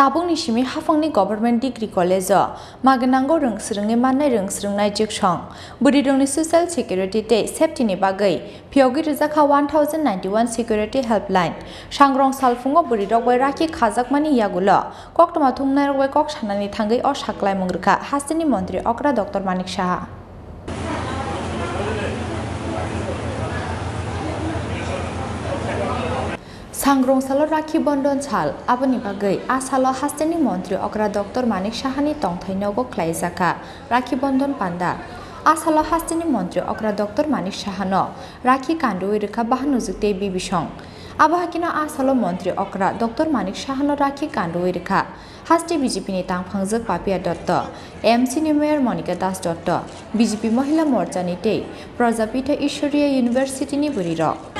tabungni simi hafangni government degree college magnango rongsrungni mannai rongsrungnai jiksong buri rongni social security tei safety ni bagui phiogi rijaka 1091 security helpline sangrong salfungo buri rok bai rakhi khajakmani yagulo koktoma thumnai rok bai kok sanani thangai o saklai mungrika hastini mantri okra dr manik saha থাংগ্রংসাল Rakhi Bandhan ছাল আবনি বাগৈ আসালো হাস্তেনি মন্ত্রী অগ্রা doctor মানিক সাহানি তংথাইনগো খ্লাইজাকা রাখি বন্ধন পান্ডা আসালো হাস্তেনি মন্ত্রী অগ্রা doctor Manik সাহান রাখি কান্ডুই রেখা বাহানুযুক্তে বিবিসং আবাহাকিনা আসালো মন্ত্রী অগ্রা doctor Manik সাহান রাখি কান্ডুই রেখা হাস্তে হাস্তি বিজেপিনি তাংফাংজক পাপিয়া দত্ত এমসিনি মেয়র মনিকা দাস দত্ত বিজেপি মহিলা মর্চানিতেই প্রজাপীঠ ঈশ্বরীয় ইউনিভার্সিটি ইউনিভার্সিটিনি রক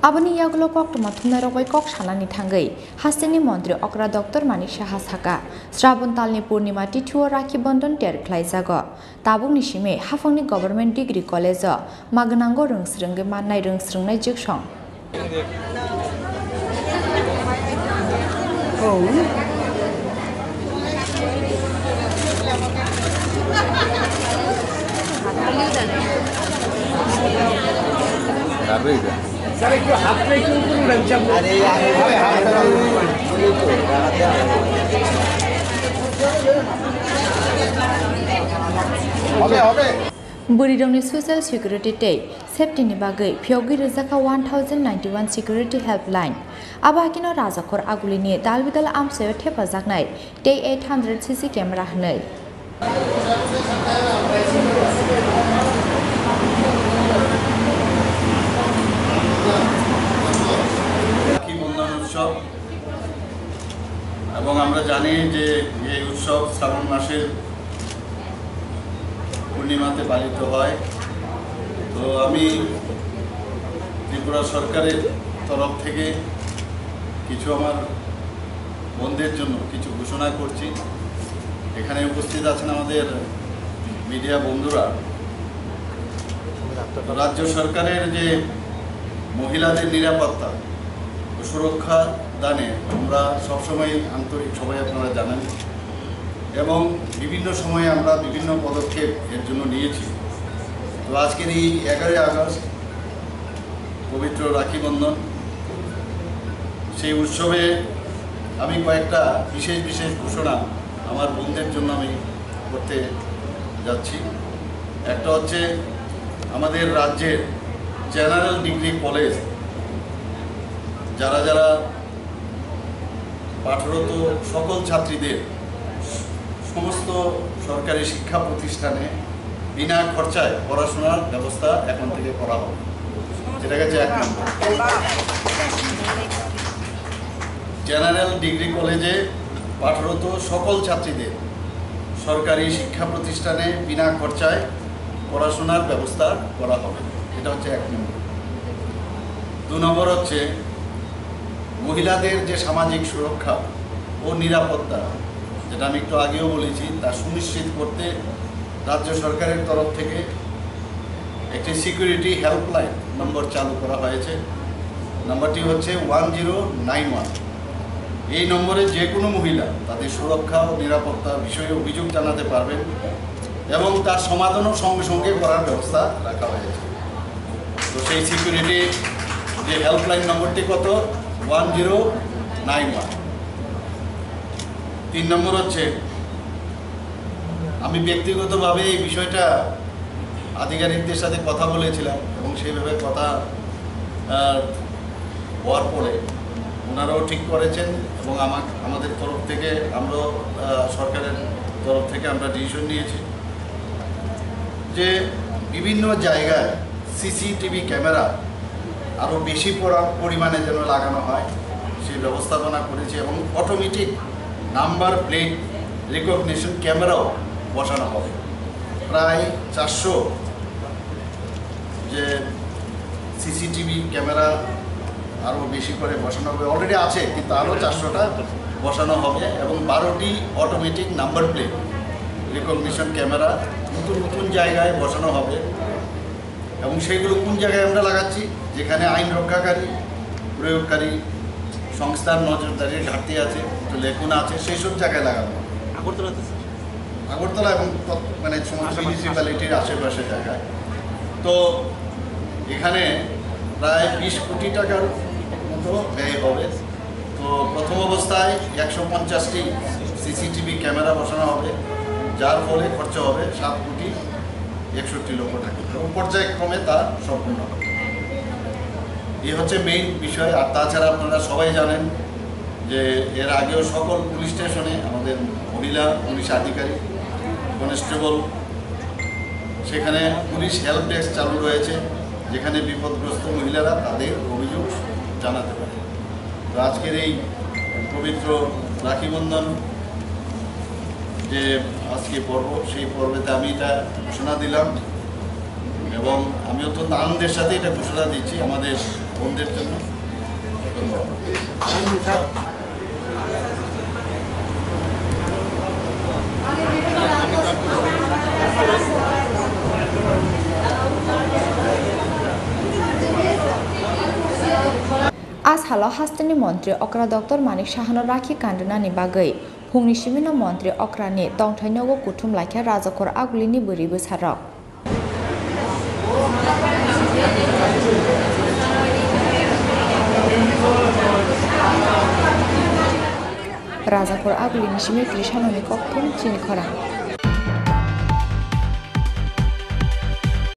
aboni yaglo kok tuma thumna rokoi kok shalani thangai hasteni montri okra doctor manik saha saka Shravan তালনি পূর্ণিমা টিঠুও রাখি বন্ধন টের খ্লাইজাগ তাবুং নিশিমে হাফংনি গভর্নমেন্ট ডিগ্রি কলেজ মাগনাঙ্গ রংস্রঙ্গে মাননাই রংস্রংনাই জিকসং Carrega. স্যার একটু হাতটা একটু উপরে উঠান চাপ আরে আরে হাতটা উপরে তো দাঁড়াতে হবে হবে बुरिदंनि ससियेल सिकिउरिटि टे सेफ्टिनि बागै फियगि रोजाखा one thousand ninety one security helpline आबाहाकिनो राजाखर आगुलिनि दालबिदाल आमसायाव थेफाजागनाय टे एट हान्ड्रेड सिसि केमेरा होनै উৎসব। এবং আমরা জানি যে এই উৎসব শ্রাবণ মাসের পূর্ণিমাতে পালিত হয়। তো আমি ত্রিপুরা সরকারের তরফ থেকে কিছু আমার বন্ধের জন্য কিছু ঘোষণা করছি। এখানে উপস্থিত আছেন আমাদের মিডিয়া বন্ধুরা। রাজ্য সরকারের যে মহিলাদের নিরাপত্তা সুরক্ষা দানে আমরা সবসময় আন্তরিক, সবাই আপনারা জানেন। এবং বিভিন্ন সময়ে আমরা বিভিন্ন পদক্ষেপ এর জন্য নিয়েছি। তো আজকের এই এগারোই আগস্ট পবিত্র রাখি বন্ধন। সেই উৎসবে আমি কয়েকটা বিশেষ বিশেষ ঘোষণা আমার বোনদের জন্য আমি করতে যাচ্ছি। একটা হচ্ছে আমাদের রাজ্যের জেনারেল ডিগ্রি কলেজ যারা যারা পাঠরত সকল ছাত্রীদের সমস্ত সরকারি শিক্ষা প্রতিষ্ঠানে বিনা খরচায় পড়াশোনার ব্যবস্থা এখন থেকে করা হবে। যেটা গেছে এক নম্বর। জেনারেল ডিগ্রি কলেজে পাঠরত সকল ছাত্রীদের সরকারি শিক্ষা প্রতিষ্ঠানে বিনা খরচায় পড়াশোনার ব্যবস্থা করা হবে। এটা হচ্ছে এক নম্বর। দু নম্বর হচ্ছে মহিলাদের যে সামাজিক সুরক্ষা ও নিরাপত্তা, যেটা আমি একটু আগেও বলেছি, তা সুনিশ্চিত করতে রাজ্য সরকারের তরফ থেকে একটি সিকিউরিটি হেল্পলাইন নম্বর চালু করা হয়েছে। নম্বরটি হচ্ছে ওয়ান জিরো নাইন ওয়ান এই নম্বরে যে কোনো মহিলা তাদের সুরক্ষা ও নিরাপত্তা বিষয়ে অভিযোগ জানাতে পারবেন এবং তার সমাধানও সঙ্গে সঙ্গে করার ব্যবস্থা রাখা হয়েছে। তো সেই সিকিউরিটি যে হেল্পলাইন নম্বরটি কত? ওয়ান জিরো নাইন ওয়ান তিন নম্বর হচ্ছে, আমি ব্যক্তিগতভাবে এই বিষয়টা আধিকারিকদের সাথে কথা বলেছিলাম এবং সেইভাবে কথা হওয়ার পরে ওনারাও ঠিক করেছেন এবং আমার আমাদের তরফ থেকে আমরাও সরকারের তরফ থেকে আমরা ডিসিশন নিয়েছি যে বিভিন্ন জায়গায় সিসিটিভি ক্যামেরা আরও বেশি পরা- পরিমাণে যেন লাগানো হয়, সেই ব্যবস্থাপনা করেছি এবং অটোমেটিক নাম্বার প্লেট রেকগনিশন ক্যামেরাও বসানো হবে। প্রায় চারশো যে সিসিটিভি ক্যামেরা আরও বেশি করে বসানো হবে। অলরেডি আছে, কিন্তু আরও চারশোটা বসানো হবে এবং বারোটি automatic number plate recognition camera নতুন নতুন জায়গায় বসানো হবে। এবং সেইগুলো কোন জায়গায় আমরা লাগাচ্ছি? যেখানে আইন রক্ষাকারী প্রয়োগকারী সংস্থার নজরদারির ঘাটতি আছে লেখুন আছে সেই সব জায়গায় লাগানো হবে। আগরতলাতে আগরতলা এবং মানে সমস্ত মিউনিসিপ্যালিটির আশেপাশে জায়গায়। তো এখানে প্রায় বিশ কোটি টাকার মতো ব্যয় হবে। তো প্রথম অবস্থায় একশো পঞ্চাশটি সিসিটিভি ক্যামেরা বসানো হবে যার ফলে খরচ হবে সাত কোটি একষট্টি লক্ষ টাকা। এবং পর্যায়ক্রমে তা সম্পূর্ণ এই হচ্ছে মেইন বিষয়। আর তাছাড়া আপনারা সবাই জানেন যে এর আগেও সকল পুলিশ স্টেশনে আমাদের মহিলা পুলিশ আধিকারিক, কনস্টেবল, সেখানে পুলিশ হেল্প ডেস্ক চালু রয়েছে, যেখানে বিপদগ্রস্ত মহিলারা তাদের অভিযোগ জানাতে পারে। তো আজকের এই পবিত্র রাখি বন্ধন যে আজকে পর্ব সেই পর্বেতে আমি এটা ঘোষণা দিলাম এবং আমি অত্যন্ত আনন্দের সাথে এটা ঘোষণা দিচ্ছি আমাদের বোনদের জন্য ধন্যবাদ आज हालाव हास्टेनि मन्त्रि अक्रा डक्टर मानिक साहानो राखि कान्दनानि बागै hungni simino montri okrani tongthainogo kuthum lakha rajakhor agulini buri bwsarok Rajapur আগুলি নিশিমে কৃষানমী কক্ষণ চিনি খরা